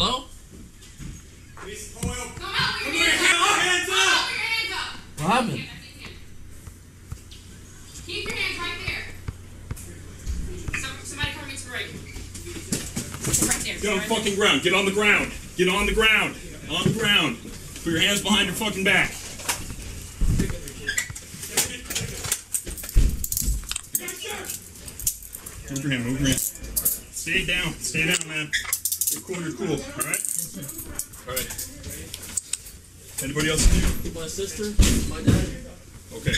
Hello? Up! Come out with your hands up! What happened? Keep your hands. Get on fucking ground. Get on the ground. Get on the ground. On the ground. Put your hands behind your fucking back. Move your hand. Move your hand. Stay down. Stay down, man. You're cool. You're cool. All right. All right. Anybody else in here? My sister, my dad. Okay.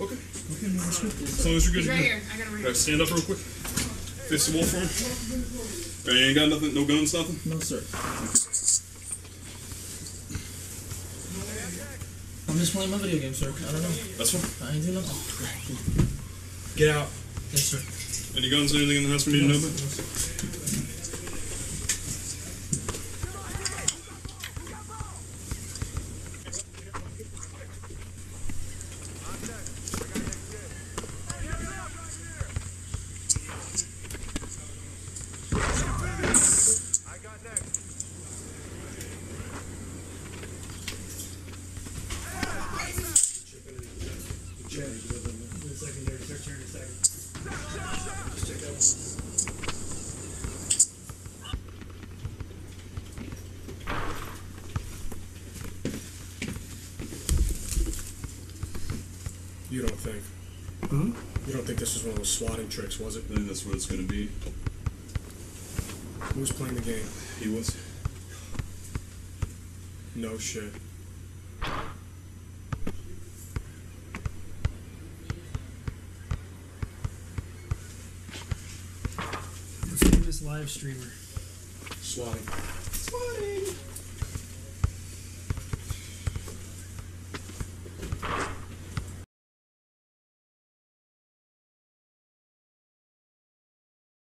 Okay. As long as you're good. He's right you're here. I got him right good. Right, stand up real quick. Face the wall for him. Right, you ain't got nothing, no guns, nothing? No, sir. I'm just playing my video game, sir. I don't know. That's fine. I ain't doing nothing. Get out. Yes, sir. Any guns, or anything in the house we need to know about? You don't think? Hmm? You don't think this was one of those swatting tricks, was it? I think that's what it's gonna be. Who was playing the game? He was. No shit. The famous live streamer. Swatting. Swatting.